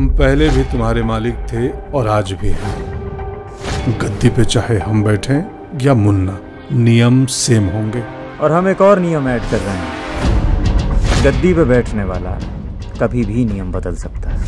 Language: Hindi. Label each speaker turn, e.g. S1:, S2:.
S1: हम पहले भी तुम्हारे मालिक थे और आज भी हैं। गद्दी पे चाहे हम बैठे या मुन्ना, नियम सेम होंगे।
S2: और हम एक और नियम ऐड कर रहे हैं। गद्दी पे बैठने वाला कभी भी नियम बदल सकता है।